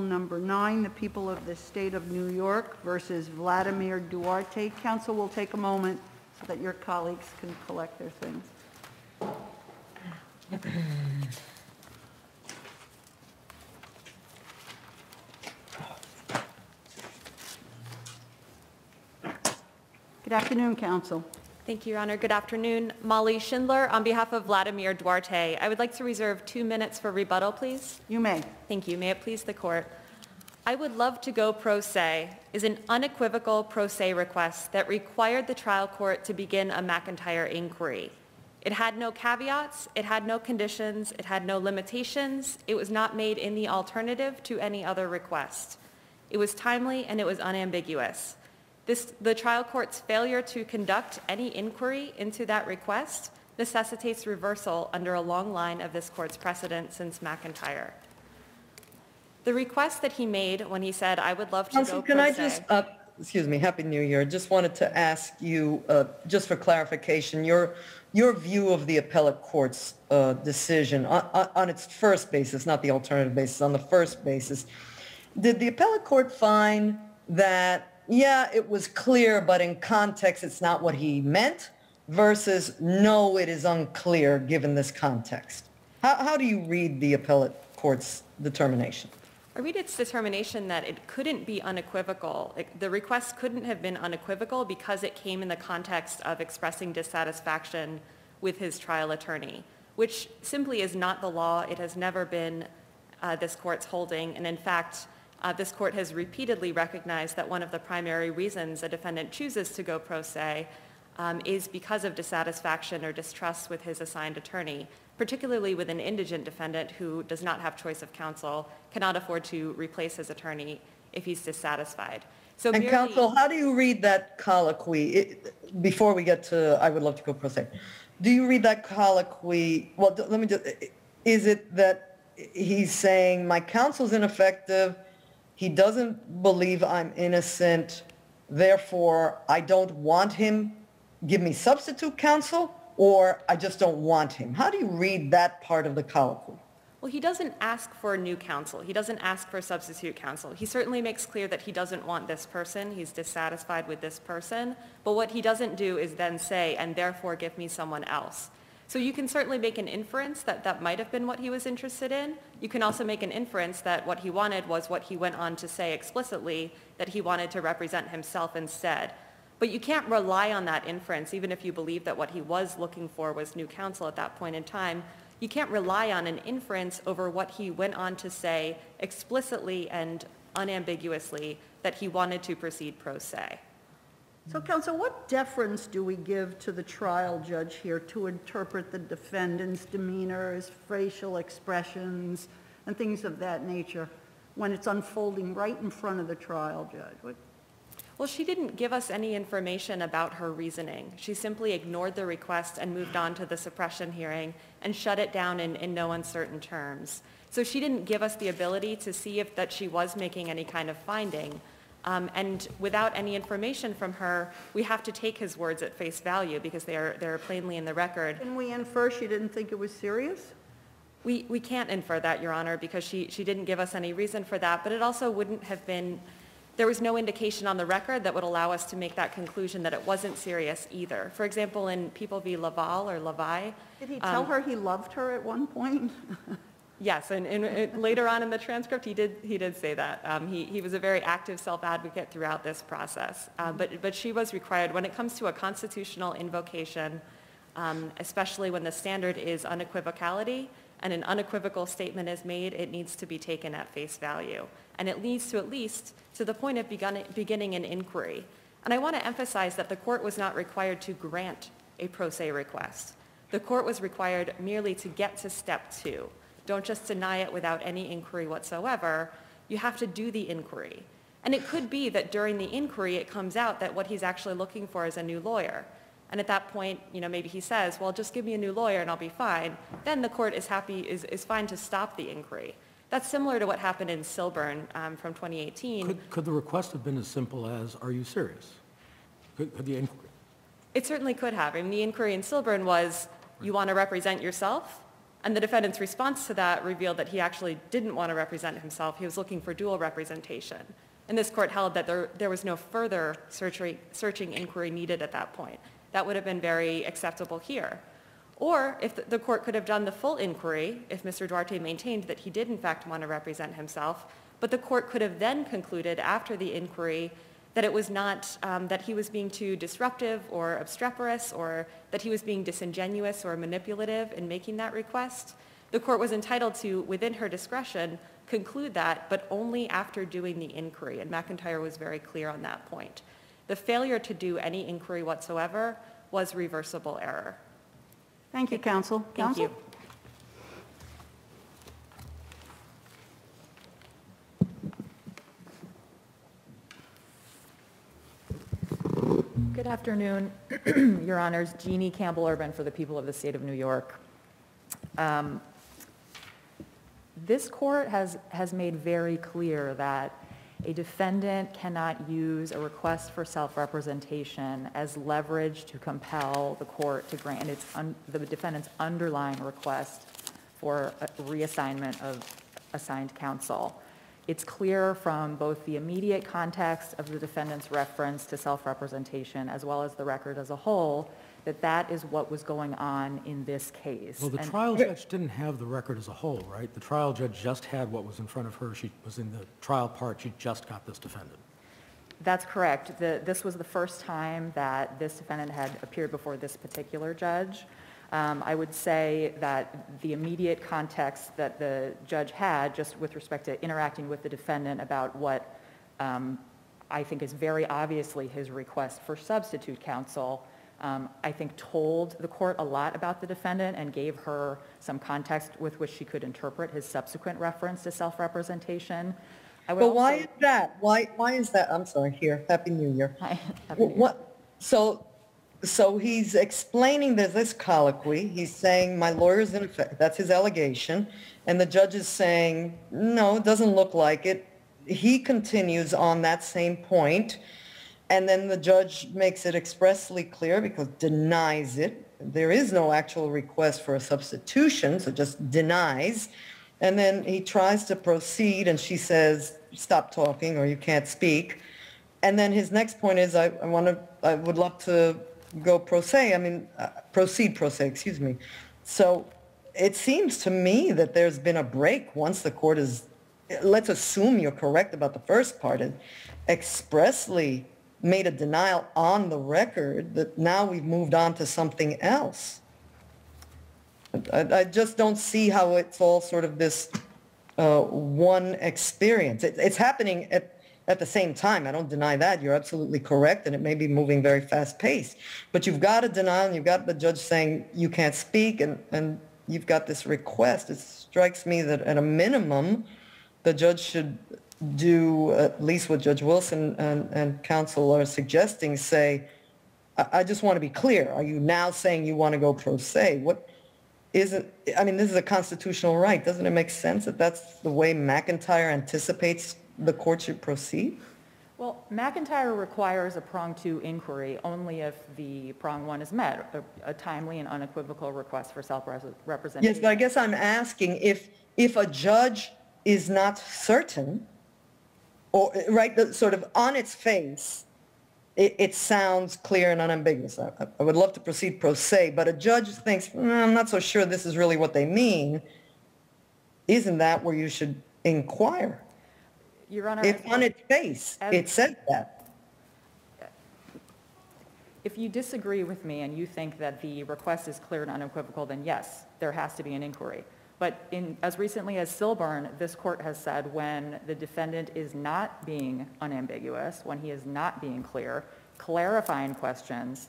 number nine, the people of the state of New York versus Vladimir Duarte. Counsel will take a moment so that your colleagues can collect their things. Good afternoon, counsel. Thank you, Your Honor. Good afternoon. Molly Schindler, on behalf of Vladimir Duarte. I would like to reserve two minutes for rebuttal, please. You may. Thank you. May it please the court. I would love to go pro se is an unequivocal pro se request that required the trial court to begin a McIntyre inquiry. It had no caveats, it had no conditions, it had no limitations. It was not made in the alternative to any other request. It was timely and it was unambiguous. This, the trial court's failure to conduct any inquiry into that request necessitates reversal under a long line of this court's precedent since McIntyre. The request that he made when he said, I would love to go Counsel, pro can I se." just, uh, excuse me, Happy New Year. Just wanted to ask you, uh, just for clarification, your, your view of the appellate court's uh, decision on, on- on its first basis, not the alternative basis, on the first basis. Did the appellate court find that, yeah, it was clear, but in context, it's not what he meant, versus, no, it is unclear given this context? How, how do you read the appellate court's determination? I read its determination that it couldn't be unequivocal. It- The request couldn't have been unequivocal because it came in the context of expressing dissatisfaction with his trial attorney, which simply is not the law. It has never been uh, this court's holding. And in fact, uh, this court has repeatedly recognized that one of the primary reasons a defendant chooses to go pro se um, is because of dissatisfaction or distrust with his assigned attorney, particularly with an indigent defendant who does not have choice of counsel, cannot afford to replace his attorney if he's dissatisfied. So And merely- counsel, how do you read that colloquy, It- before we get to, I would love to go pro se, do you read that colloquy, well, let me just, is it that he's saying, my counsel's ineffective, he doesn't believe I'm innocent, therefore I don't want him, give me substitute counsel, or I just don't want him? How do you read that part of the colloquy? Well, he doesn't ask for a new counsel. He doesn't ask for substitute counsel. He certainly makes clear that he doesn't want this person. He's dissatisfied with this person. But what he doesn't do is then say, and therefore give me someone else. So you can certainly make an inference that that might have been what he was interested in. You can also make an inference that what he wanted was what he went on to say explicitly, that he wanted to represent himself instead. But you can't rely on that inference, even if you believe that what he was looking for was new counsel at that point in time. You can't rely on an inference over what he went on to say explicitly and unambiguously that he wanted to proceed pro se. So, counsel, what deference do we give to the trial judge here to interpret the defendant's demeanor, his facial expressions, and things of that nature when it's unfolding right in front of the trial judge? What- Well, she didn't give us any information about her reasoning. She simply ignored the request and moved on to the suppression hearing and shut it down in, in no uncertain terms. So she didn't give us the ability to see if that she was making any kind of finding. Um, and without any information from her, we have to take his words at face value because they are, they're plainly in the record. Can we infer she didn't think it was serious? We, we can't infer that, Your Honor, because she, she didn't give us any reason for that, but it also wouldn't have been, there was no indication on the record that would allow us to make that conclusion that it wasn't serious either. For example, in People v. Laval or Levi. Did he tell um, her he loved her at one point? Yes, and, and later on in the transcript, he did, he did say that. Um, he, he was a very active self-advocate throughout this process. Uh, but, but she was required, when it comes to a constitutional invocation, um, especially when the standard is unequivocality, and an unequivocal statement is made, it needs to be taken at face value. And it leads to at least to the point of begun, beginning an inquiry. And I want to emphasize that the court was not required to grant a pro se request. The court was required merely to get to step two. Don't just deny it without any inquiry whatsoever. You have to do the inquiry. And it could be that during the inquiry, it comes out that what he's actually looking for is a new lawyer. And at that point, you know, maybe he says, well, just give me a new lawyer and I'll be fine. Then the court is happy, is, is fine to stop the inquiry. That's similar to what happened in Silburn um, from 2018. Could, could the request have been as simple as, are you serious? Could, could the inquiry? It certainly could have. I mean, the inquiry in Silburn was, you want to represent yourself? And the defendant's response to that revealed that he actually didn't want to represent himself. He was looking for dual representation. And this court held that there, there was no further searching, inquiry needed at that point. That would have been very acceptable here. Or if the- the court could have done the full inquiry, if Mr. Duarte maintained that he did in fact want to represent himself, but the court could have then concluded after the inquiry that it was not, um, that he was being too disruptive or obstreperous, or that he was being disingenuous or manipulative in making that request. The court was entitled to, within her discretion, conclude that, but only after doing the inquiry, and McIntyre was very clear on that point. The failure to do any inquiry whatsoever was reversible error. Thank you, counsel. Thank Counsel? you. Good afternoon, Your Honors. Jeannie Campbell Urban for the people of the state of New York. Um, This court has, has made very clear that a defendant cannot use a request for self-representation as leverage to compel the court to grant its, un- the defendant's underlying request for reassignment of assigned counsel. It's clear from both the immediate context of the defendant's reference to self-representation as well as the record as a whole, that that is what was going on in this case. Well, the And- trial judge didn't have the record as a whole, right? The trial judge just had what was in front of her. She was in the trial part, she just got this defendant. That's correct. The- This was the first time that this defendant had appeared before this particular judge. Um, I would say that the immediate context that the judge had, just with respect to interacting with the defendant about what um, I think is very obviously his request for substitute counsel, um, I think told the court a lot about the defendant and gave her some context with which she could interpret his subsequent reference to self-representation. I would But why also- is that? Why, why is that? I'm sorry, here, Happy New Year. Hi, Happy New Year. What, so, so he's explaining there's this colloquy, he's saying, my lawyer's in effect, that's his allegation, and the judge is saying, no, it doesn't look like it. He continues on that same point, and then the judge makes it expressly clear because denies it. There is no actual request for a substitution, so just denies. And then he tries to proceed and she says, stop talking or you can't speak. And then his next point is, I, I want to, I would love to go pro se, I mean, uh, proceed pro se, excuse me. So it seems to me that there's been a break once the court is, let's assume you're correct about the first part, and expressly made a denial on the record that now we've moved on to something else. I, I just don't see how it's all sort of this uh, one experience. It, it's happening at, at the same time. I don't deny that. You're absolutely correct, and it may be moving very fast paced. But you've got a denial, and you've got the judge saying you can't speak, and, and you've got this request. It strikes me that at a minimum, the judge should do at least what Judge Wilson and, and counsel are suggesting, say, I, I just want to be clear. Are you now saying you want to go pro se? What isn't, I mean, this is a constitutional right. Doesn't it make sense that that's the way McIntyre anticipates the court should proceed? Well, McIntyre requires a prong two inquiry only if the prong one is met, a- a timely and unequivocal request for self-representation. Yes, but I guess I'm asking if, if a judge is not certain, or, right, the- sort of on its face, it, it sounds clear and unambiguous. I, I would love to proceed pro se, but a judge thinks, "Mm, I'm not so sure this is really what they mean. Isn't that where you should inquire? Your Honor, If on its face, it said that. if you disagree with me and you think that the request is clear and unequivocal, then yes, there has to be an inquiry. But in, as recently as Silburn, this court has said when the defendant is not being unambiguous, when he is not being clear, clarifying questions,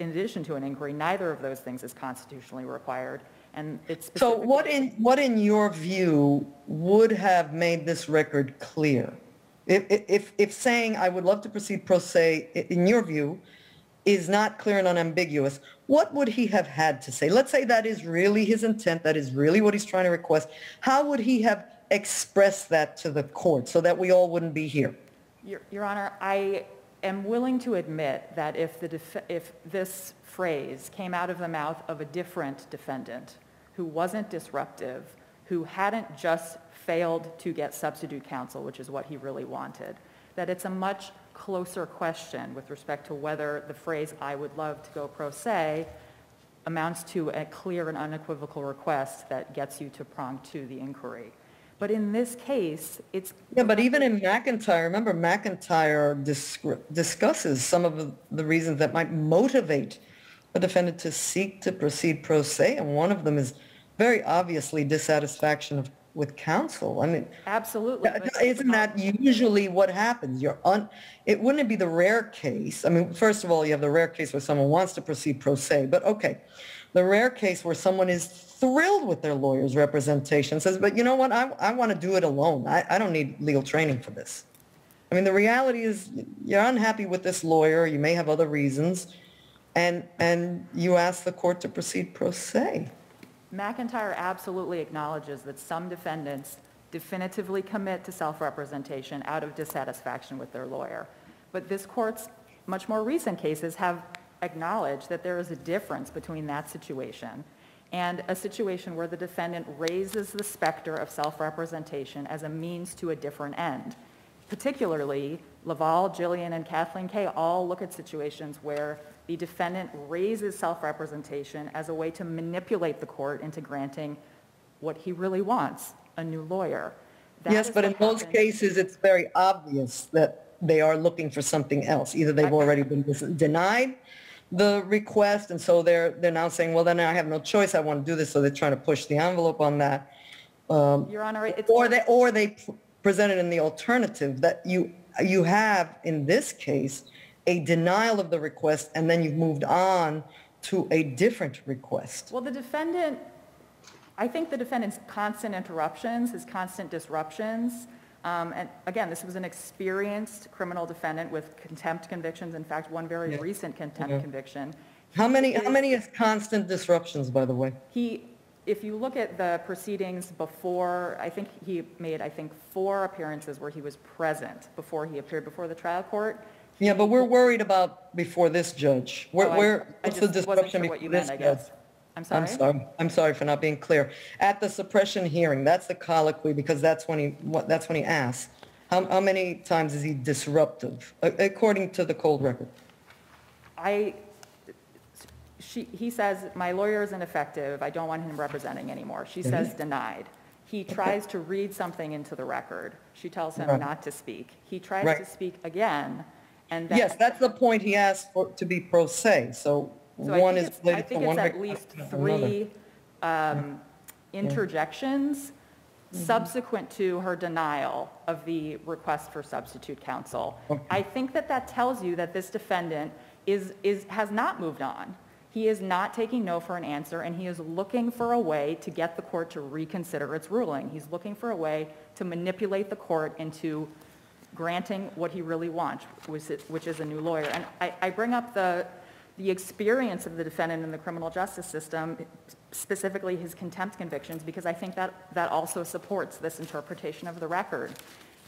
in addition to an inquiry, neither of those things is constitutionally required. And it's So what in, what in your view would have made this record clear? If, if, if saying, I would love to proceed pro se, in your view, is not clear and unambiguous, what would he have had to say? Let's say that is really his intent, that is really what he's trying to request. How would he have expressed that to the court so that we all wouldn't be here? Your, Your Honor, I, am willing to admit that if the, def- if this phrase came out of the mouth of a different defendant who wasn't disruptive, who hadn't just failed to get substitute counsel, which is what he really wanted, that it's a much closer question with respect to whether the phrase, "I would love to go pro se," amounts to a clear and unequivocal request that gets you to prong to the inquiry. But in this case, it's Yeah, but even in McIntyre, remember McIntyre discusses some of the reasons that might motivate a defendant to seek to proceed pro se, and one of them is very obviously dissatisfaction of, with counsel. I mean, absolutely. isn't that usually what happens? You're on, it wouldn't it be the rare case? I mean, first of all, you have the rare case where someone wants to proceed pro se, but okay. The rare case where someone is thrilled with their lawyer's representation, says, but you know what, I, I want to do it alone. I, I don't need legal training for this. I mean, the reality is you're unhappy with this lawyer, you may have other reasons, and, and you ask the court to proceed pro se. McIntyre absolutely acknowledges that some defendants definitively commit to self-representation out of dissatisfaction with their lawyer. But this court's much more recent cases have acknowledged that there is a difference between that situation and a situation where the defendant raises the specter of self-representation as a means to a different end. Particularly, Laval, Gillian, and Kathleen Kay all look at situations where the defendant raises self-representation as a way to manipulate the court into granting what he really wants, a new lawyer. That Yes, but in those happened- cases, it's very obvious that they are looking for something else. Either they've already been denied the request, and so they're, they're now saying, well, then I have no choice, I want to do this, so they're trying to push the envelope on that. Um, Your Honor, it's... Or they, or they p- present in the alternative, that you, you have, in this case, a denial of the request, and then you've moved on to a different request. Well, the defendant, I think the defendant's constant interruptions, his constant disruptions, um, and again, this was an experienced criminal defendant with contempt convictions, in fact, one very Yeah. recent contempt Yeah. conviction. How many, how is- many is constant disruptions, by the way? He, if you look at the proceedings before, I think he made, I think, four appearances where he was present before he appeared before the trial court. Yeah, but we're worried about before this judge. Where, Oh, I- where, I what's the disruption sure what you before this meant, judge? I'm sorry? I'm sorry, I'm sorry for not being clear. At the suppression hearing, that's the colloquy, because that's when he, what, that's when he asks. How, how many times is he disruptive, according to the cold record? I, she, he says, my lawyer is ineffective, I don't want him representing anymore. She Mm-hmm. says denied. He tries to read something into the record. She tells him Right. not to speak. He tries Right. to speak again, and then. Yes, that's the point he asked for, to be pro se, so So I one think is it's- I related to think one. it's at least another. three um, interjections Mm-hmm. subsequent to her denial of the request for substitute counsel. I think that that tells you that this defendant is, is, has not moved on. He is not taking no for an answer, and he is looking for a way to get the court to reconsider its ruling. He's looking for a way to manipulate the court into granting what he really wants, which is, a new lawyer. And I, I bring up the, the experience of the defendant in the criminal justice system, specifically his contempt convictions, because I think that, that also supports this interpretation of the record.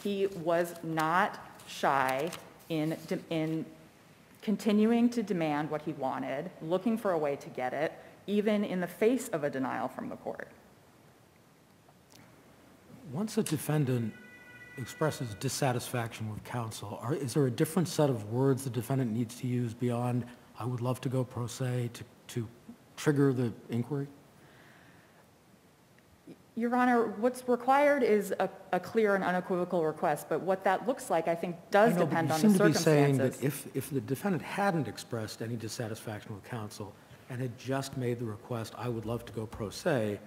He was not shy in, in continuing to demand what he wanted, looking for a way to get it, even in the face of a denial from the court. Once a defendant expresses dissatisfaction with counsel, are, is there a different set of words the defendant needs to use beyond, I would love to go pro se, to, to trigger the inquiry? Your Honor, what's required is a, a clear and unequivocal request, but what that looks like, I think, does I know, depend you on the seem to be saying that if, if the defendant hadn't expressed any dissatisfaction with counsel and had just made the request, I would love to go pro se,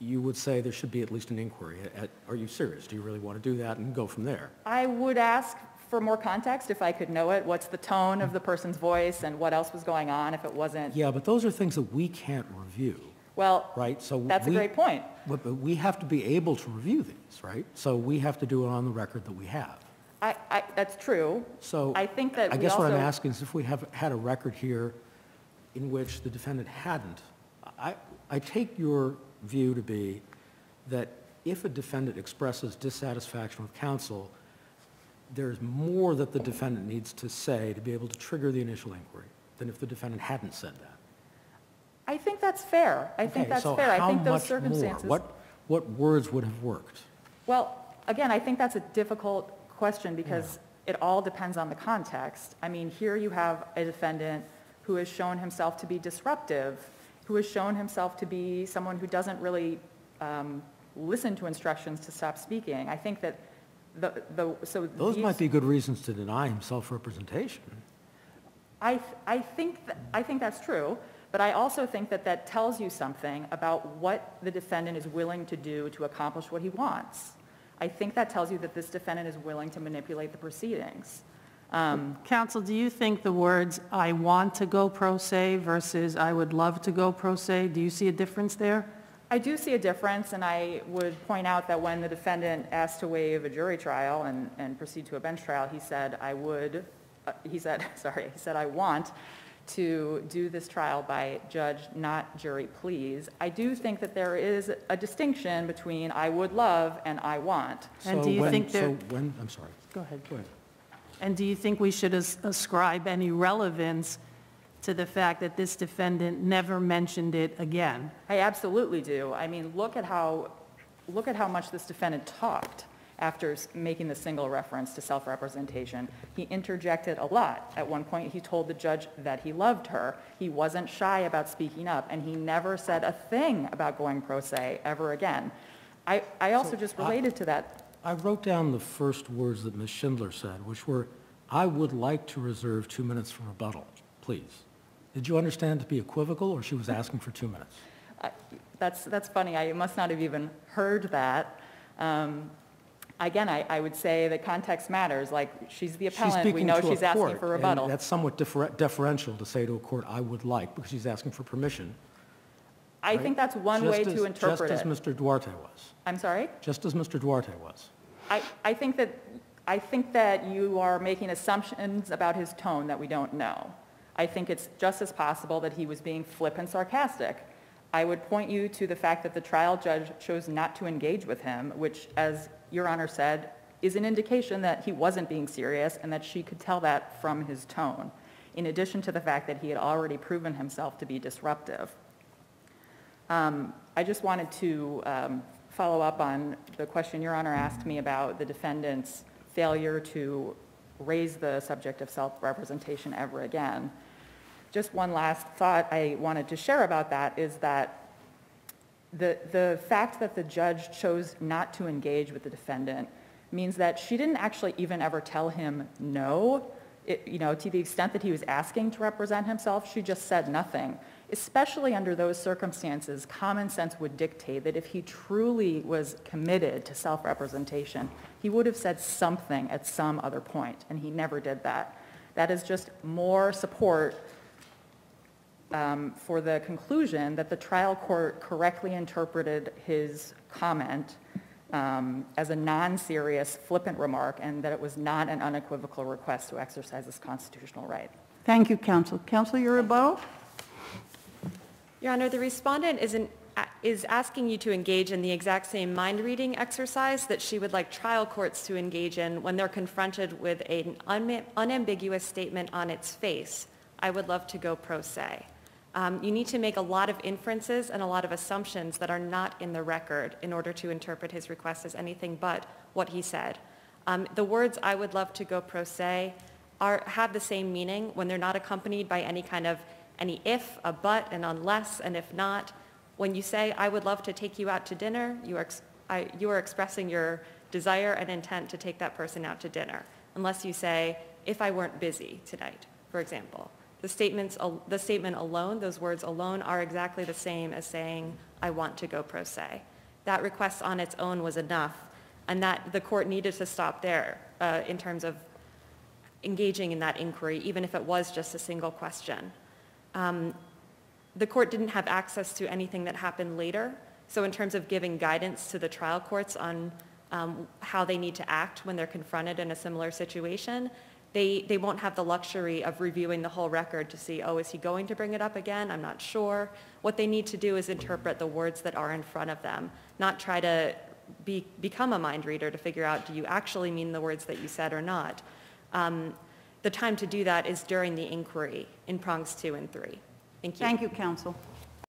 you would say there should be at least an inquiry. At- Are you serious? Do you really want to do that and go from there? I would ask for more context if I could know it. What's the tone of the person's voice and what else was going on if it wasn't, Yeah, but those are things that we can't review, well, right? So that's a great point. But, but we have to be able to review these, right? So we have to do it on the record that we have. I, I, that's true. So. I think that I we guess what I'm asking is if we have had a record here in which the defendant hadn't, I, I take your view to be that if a defendant expresses dissatisfaction with counsel, there's more that the defendant needs to say to be able to trigger the initial inquiry than if the defendant hadn't said that. I think that's fair. I think that's so fair. I think those much more? circumstances. What, what words would have worked? Well, again, I think that's a difficult question because it all depends on the context. I mean, here you have a defendant who has shown himself to be disruptive, who has shown himself to be someone who doesn't really um, listen to instructions to stop speaking. I think that the, the, so. Those these- might be good reasons to deny him self-representation. I, I think, th- I think that's true, but I also think that that tells you something about what the defendant is willing to do to accomplish what he wants. I think that tells you that this defendant is willing to manipulate the proceedings. Um, Counsel, do you think the words, "I want to go pro se" versus "I would love to go pro se," do you see a difference there? I do see a difference, and I would point out that when the defendant asked to waive a jury trial and, and proceed to a bench trial, he said, I would, uh, he said, sorry, he said, I want to do this trial by judge, not jury, please. I do think that there is a distinction between I would love and I want. And So do you when- think there- So when, I'm sorry, Go ahead. go ahead. And do you think we should as- ascribe any relevance to the fact that this defendant never mentioned it again? I absolutely do. I mean, look at how, look at how much this defendant talked after s- making the single reference to self-representation. He interjected a lot. At one point, he told the judge that he loved her. He wasn't shy about speaking up, and he never said a thing about going pro se ever again. I, I also just I- related to that. I wrote down the first words that Ms. Schindler said, which were, "I would like to reserve two minutes for rebuttal, please." Did you understand to be equivocal, or she was asking for two minutes? I- That's, that's funny. I must not have even heard that. Um, Again, I, I would say that context matters. Like, she's the She's appellant. We know she's asking court, for and rebuttal. That's somewhat defer- deferential to say to a court, "I would like," because she's asking for permission. I right? think that's one Just way as- to interpret Just it. Just as Mr. Duarte was, I'm sorry? just as Mr. Duarte was. I, I think that, I think that you are making assumptions about his tone that we don't know. I think it's just as possible that he was being flip and sarcastic. I would point you to the fact that the trial judge chose not to engage with him, which, as Your Honor said, is an indication that he wasn't being serious and that she could tell that from his tone, in addition to the fact that he had already proven himself to be disruptive. Um, I just wanted to um, follow up on the question Your Honor asked me about the defendant's failure to raise the subject of self-representation ever again. Just one last thought I wanted to share about that is that the, the fact that the judge chose not to engage with the defendant means that she didn't actually even ever tell him no. It, you know, to the extent that he was asking to represent himself, she just said nothing. Especially under those circumstances, common sense would dictate that if he truly was committed to self-representation, he would have said something at some other point, and he never did that. That is just more support um, for the conclusion that the trial court correctly interpreted his comment um, as a non-serious flippant remark and that it was not an unequivocal request to exercise his constitutional right. Thank you, counsel. Counsel Uribo? Your Honor, the respondent is, an- is asking you to engage in the exact same mind-reading exercise that she would like trial courts to engage in when they're confronted with an unambiguous statement on its face. I would love to go pro se. Um, You need to make a lot of inferences and a lot of assumptions that are not in the record in order to interpret his request as anything but what he said. Um, The words, "I would love to go pro se," are, have the same meaning when they're not accompanied by any kind of, any if, a but, an unless, and if not. When you say, "I would love to take you out to dinner," you are, ex- I- you are expressing your desire and intent to take that person out to dinner, unless you say, "if I weren't busy tonight," for example. The statements, the statement alone, those words alone are exactly the same as saying, "I want to go pro se." That request on its own was enough, and that, the court needed to stop there uh, in terms of engaging in that inquiry, even if it was just a single question. Um, The court didn't have access to anything that happened later, so in terms of giving guidance to the trial courts on um, how they need to act when they're confronted in a similar situation, they, they won't have the luxury of reviewing the whole record to see, oh, is he going to bring it up again? I'm not sure. What they need to do is interpret the words that are in front of them, not try to be, become a mind reader to figure out, do you actually mean the words that you said or not? Um, The time to do that is during the inquiry in prongs two and three. Thank you. Thank you, counsel.